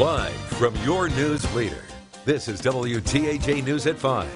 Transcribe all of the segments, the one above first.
Live from your news leader, this is WTAJ News at 5.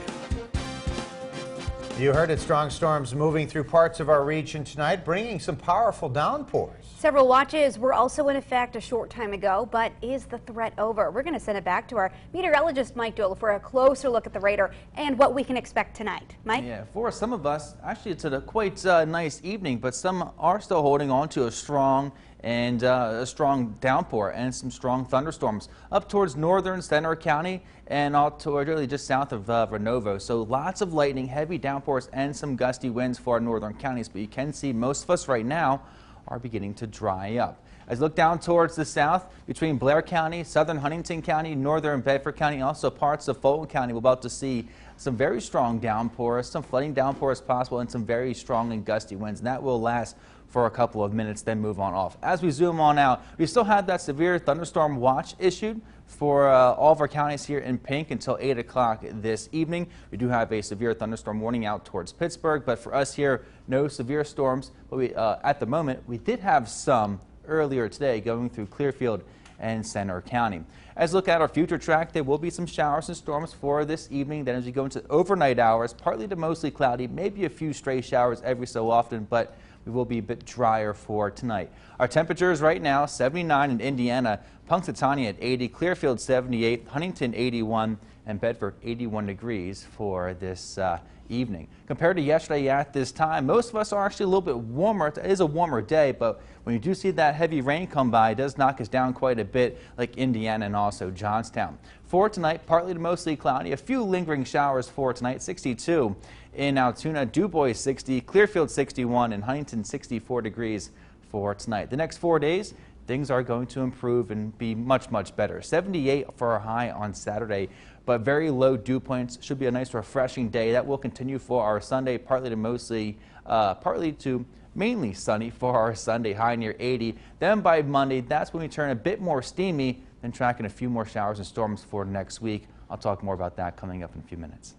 You heard it, strong storms moving through parts of our region tonight, bringing some powerful downpours. Several watches were also in effect a short time ago, but is the threat over? We're going to send it back to our meteorologist Mike Doyle for a closer look at the radar and what we can expect tonight. Mike? Yeah, for some of us, actually it's a quite uh, nice evening, but some are still holding on to a strong and uh, a strong downpour and some strong thunderstorms up towards northern Centre County and all toward really just south of uh, Renovo. So lots of lightning, heavy downpours, and some gusty winds for our northern counties. But you can see most of us right now are beginning to dry up. As look down towards the south, between Blair County, southern Huntingdon County, northern Bedford County, also parts of Fulton County, we're about to see some very strong downpours, some flooding downpours possible, and some very strong and gusty winds. And that will last for a couple of minutes, then move on off. As we zoom on out, we still have that severe thunderstorm watch issued for uh, all of our counties here in pink until 8 o'clock this evening. We do have a severe thunderstorm warning out towards Pittsburgh, but for us here, no severe storms. But we, uh, at the moment, we did have some earlier today going through Clearfield and Centre County. As look at our future track, there will be some showers and storms for this evening. Then as we go into overnight hours, partly to mostly cloudy, maybe a few stray showers every so often, but we will be a bit drier for tonight. Our temperatures right now 79 in Indiana, Punxsutawney at 80, Clearfield 78, Huntingdon 81, and Bedford 81 degrees for this uh, evening. Compared to yesterday at this time, most of us are actually a little bit warmer. It is a warmer day, but when you do see that heavy rain come by, it does knock us down quite a bit like Indiana and also Johnstown. For tonight, partly to mostly cloudy, a few lingering showers for tonight, 62 in Altoona, DuBois 60, Clearfield 61, and Huntingdon 64 degrees for tonight. The next four days, things are going to improve and be much, much better. 78 for our high on Saturday, but very low dew points. Should be a nice, refreshing day. That will continue for our Sunday, partly to mostly, uh, partly to mainly sunny for our Sunday, high near 80. Then by Monday, that's when we turn a bit more steamy, then tracking a few more showers and storms for next week. I'll talk more about that coming up in a few minutes.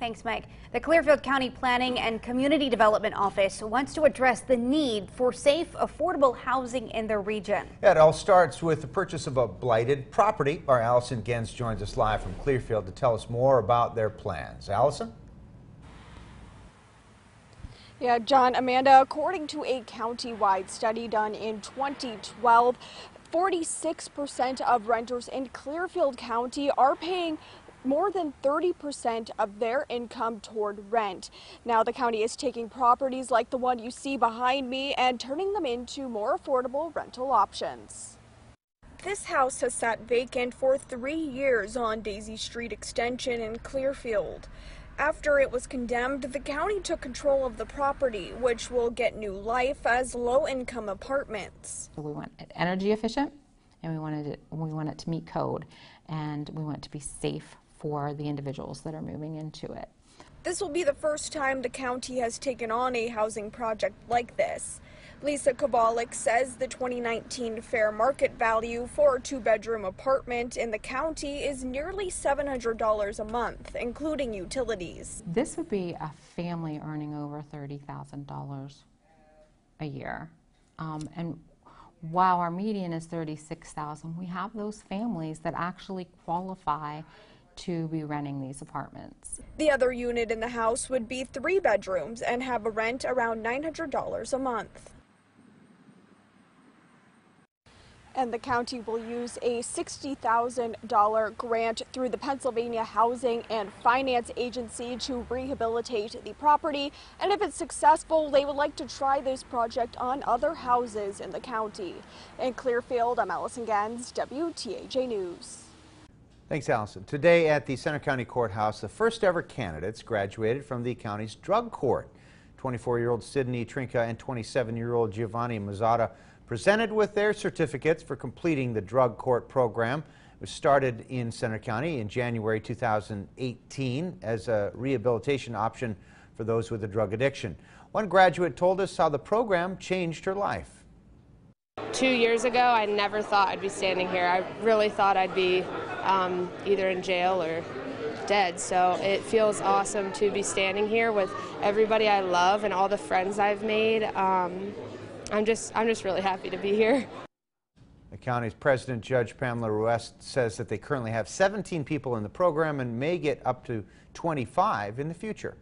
Thanks, Mike. The Clearfield County Planning and Community Development Office wants to address the need for safe, affordable housing in their region. Yeah, it all starts with the purchase of a blighted property. Our Allison Gens joins us live from Clearfield to tell us more about their plans. Allison? Yeah, John, Amanda, according to a county-wide study done in 2012, 46% of renters in Clearfield County are paying more than 30% of their income toward rent. Now the county is taking properties like the one you see behind me and turning them into more affordable rental options. This house has sat vacant for three years on Daisy Street Extension in Clearfield. After it was condemned, the county took control of the property, which will get new life as low-income apartments. We want it energy efficient, and we wanted it, we want it to meet code, and we want it to be safe for the individuals that are moving into it. This will be the first time the county has taken on a housing project like this. Lisa Kovalik says the 2019 fair market value for a two bedroom apartment in the county is nearly $700 a month, including utilities. This would be a family earning over $30,000 a year. Um, and while our median is 36,000, we have those families that actually qualify to be renting these apartments. The other unit in the house would be three bedrooms and have a rent around $900 a month. and the county will use a $60,000 grant through the Pennsylvania Housing and Finance Agency to rehabilitate the property. And if it's successful, they would like to try this project on other houses in the county. In Clearfield, I'm Allison Gens, WTAJ News. Thanks, Allison. Today at the Centre County Courthouse, the first ever candidates graduated from the county's drug court. 24-year-old Sydney Trinka and 27-year-old Giovanni Mazzata presented with their certificates for completing the drug court program. It was started in Centre County in January 2018 as a rehabilitation option for those with a drug addiction. One graduate told us how the program changed her life two years ago, I never thought I'd be standing here. I really thought I'd be um, either in jail or dead. So it feels awesome to be standing here with everybody I love and all the friends I've made. Um, I'm just I'm just really happy to be here. The county's president, Judge Pamela Ruest, says that they currently have 17 people in the program and may get up to 25 in the future.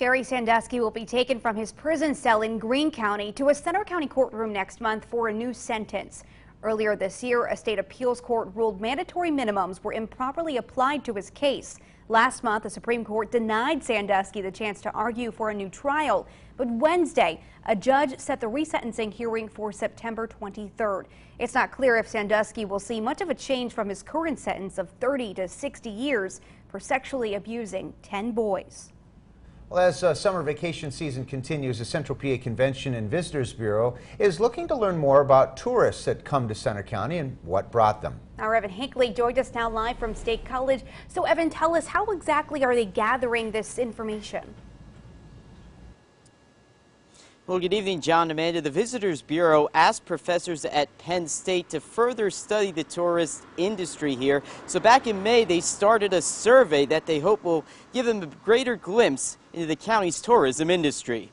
Jerry Sandusky will be taken from his prison cell in Greene County to a Centre County courtroom next month for a new sentence. Earlier this year, a state appeals court ruled mandatory minimums were improperly applied to his case. Last month, the Supreme Court denied Sandusky the chance to argue for a new trial. But Wednesday, a judge set the resentencing hearing for September 23rd. It's not clear if Sandusky will see much of a change from his current sentence of 30 to 60 years for sexually abusing 10 boys. Well, as uh, summer vacation season continues, the Central PA Convention and Visitors Bureau is looking to learn more about tourists that come to Centre County and what brought them. Our Evan Hinckley joined us now live from State College. So, Evan, tell us how exactly are they gathering this information? Well, good evening, John and Amanda. The Visitors Bureau asked professors at Penn State to further study the tourist industry here. So back in May, they started a survey that they hope will give them a greater glimpse into the county's tourism industry.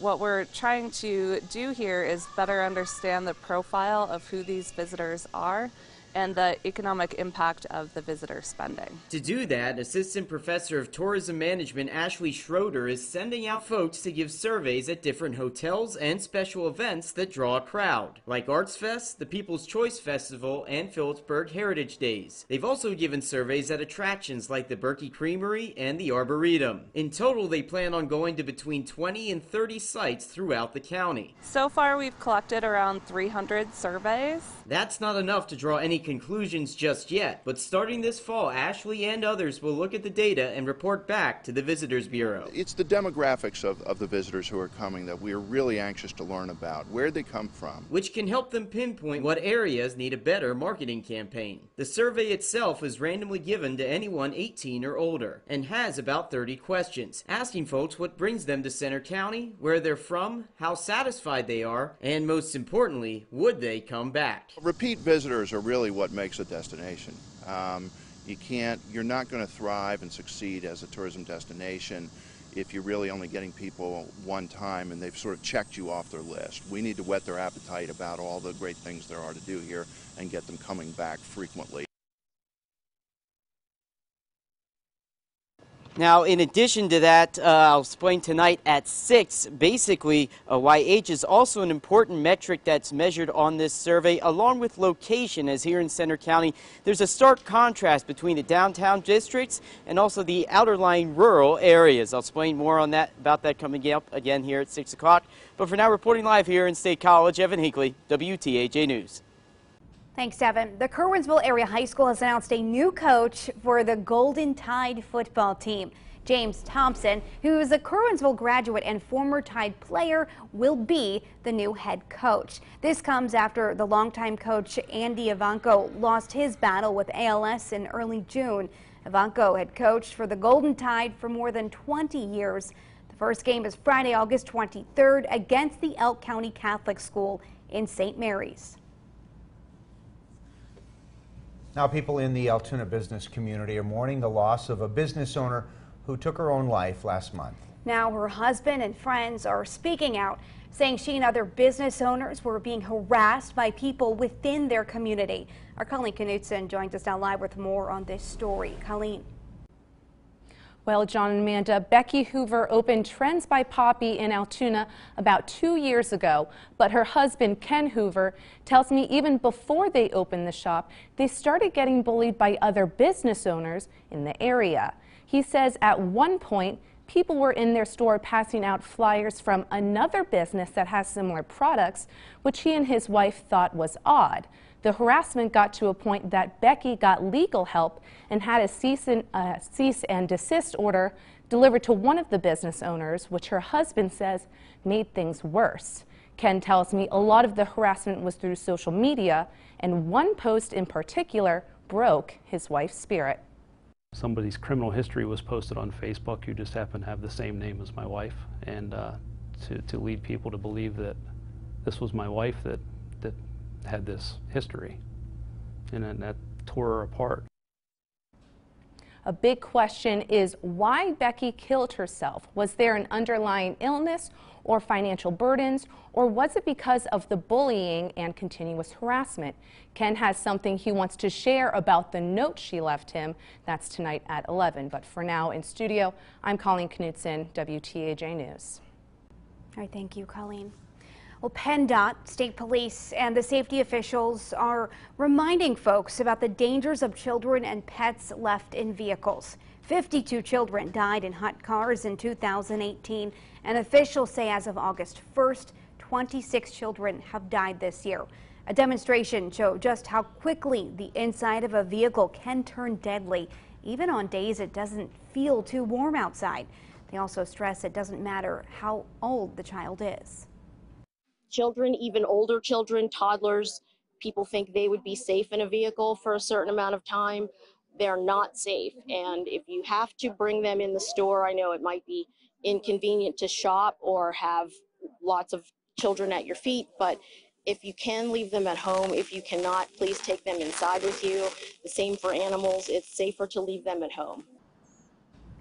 What we're trying to do here is better understand the profile of who these visitors are and the economic impact of the visitor spending. To do that, Assistant Professor of Tourism Management Ashley Schroeder is sending out folks to give surveys at different hotels and special events that draw a crowd, like Arts Fest, the People's Choice Festival, and Philipsburg Heritage Days. They've also given surveys at attractions like the Berkey Creamery and the Arboretum. In total, they plan on going to between 20 and 30 sites throughout the county. So far, we've collected around 300 surveys. That's not enough to draw any conclusions just yet, but starting this fall, Ashley and others will look at the data and report back to the Visitors Bureau. It's the demographics of, of the visitors who are coming that we are really anxious to learn about, where they come from. Which can help them pinpoint what areas need a better marketing campaign. The survey itself is randomly given to anyone 18 or older and has about 30 questions, asking folks what brings them to Centre County, where they're from, how satisfied they are, and most importantly, would they come back? Repeat visitors are really what makes a destination. Um, you can't, you're not going to thrive and succeed as a tourism destination if you're really only getting people one time and they've sort of checked you off their list. We need to whet their appetite about all the great things there are to do here and get them coming back frequently. Now, in addition to that, uh, I'll explain tonight at 6, basically, uh, age is also an important metric that's measured on this survey, along with location, as here in Centre County, there's a stark contrast between the downtown districts and also the outerlying rural areas. I'll explain more on that about that coming up again here at 6 o'clock. But for now, reporting live here in State College, Evan Hinckley, WTAJ News. Thanks, Evan. The Curwensville Area High School has announced a new coach for the Golden Tide football team. James Thompson, who is a Curwensville graduate and former Tide player, will be the new head coach. This comes after the longtime coach Andy Evanko lost his battle with ALS in early June. Evanko had coached for the Golden Tide for more than 20 years. The first game is Friday, August 23rd against the Elk County Catholic School in St. Mary's. Now, people in the Altoona business community are mourning the loss of a business owner who took her own life last month. Now, her husband and friends are speaking out, saying she and other business owners were being harassed by people within their community. Our Colleen Knutson joins us now live with more on this story. Colleen. Well, John and Amanda, Becky Hoover opened Trends by Poppy in Altoona about two years ago, but her husband, Ken Hoover, tells me even before they opened the shop, they started getting bullied by other business owners in the area. He says at one point, people were in their store passing out flyers from another business that has similar products, which he and his wife thought was odd. The harassment got to a point that Becky got legal help and had a cease and, uh, cease and desist order delivered to one of the business owners, which her husband says made things worse. Ken tells me a lot of the harassment was through social media, and one post in particular broke his wife's spirit. Somebody's criminal history was posted on Facebook who just happened to have the same name as my wife, and uh, to, to lead people to believe that this was my wife that, that had this history, and then that tore her apart. A big question is why Becky killed herself. Was there an underlying illness or financial burdens, or was it because of the bullying and continuous harassment? Ken has something he wants to share about the note she left him. That's tonight at 11. But for now, in studio, I'm Colleen Knutson, WTAJ News. All right, thank you, Colleen. Well, PennDOT, state police, and the safety officials are reminding folks about the dangers of children and pets left in vehicles. 52 children died in hot cars in 2018, and officials say as of August 1st, 26 children have died this year. A demonstration showed just how quickly the inside of a vehicle can turn deadly, even on days it doesn't feel too warm outside. They also stress it doesn't matter how old the child is children, even older children, toddlers, people think they would be safe in a vehicle for a certain amount of time. They're not safe. And if you have to bring them in the store, I know it might be inconvenient to shop or have lots of children at your feet, but if you can leave them at home, if you cannot, please take them inside with you. The same for animals, it's safer to leave them at home.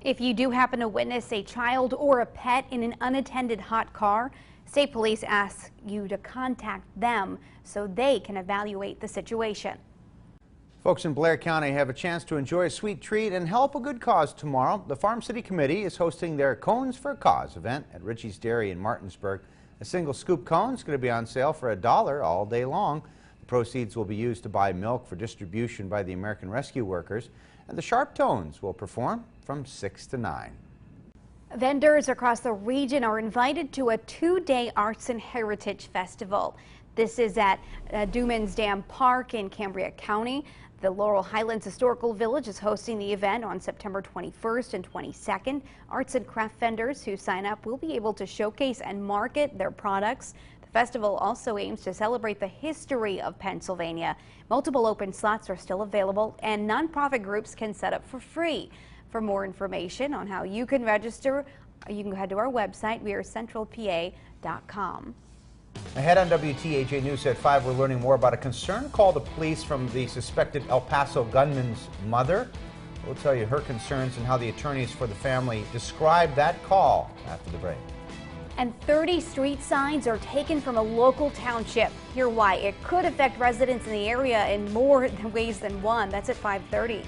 If you do happen to witness a child or a pet in an unattended hot car, State police ask you to contact them so they can evaluate the situation. Folks in Blair County have a chance to enjoy a sweet treat and help a good cause tomorrow. The Farm City Committee is hosting their Cones for a Cause event at Richie's Dairy in Martinsburg. A single scoop cone is going to be on sale for a dollar all day long. The proceeds will be used to buy milk for distribution by the American Rescue Workers. And the Sharp Tones will perform from 6 to 9. Vendors across the region are invited to a two-day Arts and Heritage Festival. This is at uh, Dumans Dam Park in Cambria County. The Laurel Highlands Historical Village is hosting the event on September 21st and 22nd. Arts and craft vendors who sign up will be able to showcase and market their products. The festival also aims to celebrate the history of Pennsylvania. Multiple open slots are still available and nonprofit groups can set up for free. For more information on how you can register, you can head to our website, wearecentralpa.com. Ahead on WTAJ News at 5, we're learning more about a concern call to police from the suspected El Paso gunman's mother. We'll tell you her concerns and how the attorneys for the family describe that call after the break. And 30 street signs are taken from a local township. Hear why. It could affect residents in the area in more ways than one. That's at 530.